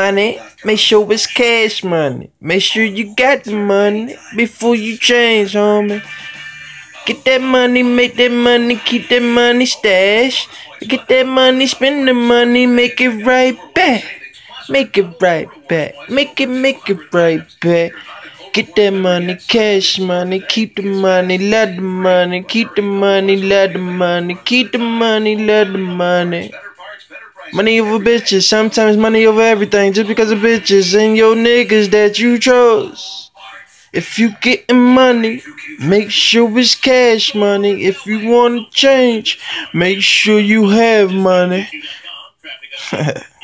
money. Make sure it's cash money. Make sure you got the money before you change, homie. Get that money, make that money, keep that money stash. Get that money, spend the money, make it right back. Make it right back. Make it, make it right back. Get that money, cash money, keep the money, love the money, keep the money, love the money, keep the money, love the money. Money over bitches, sometimes money over everything, just because of bitches and your niggas that you chose. If you getting money, make sure it's cash money. If you want to change, make sure you have money.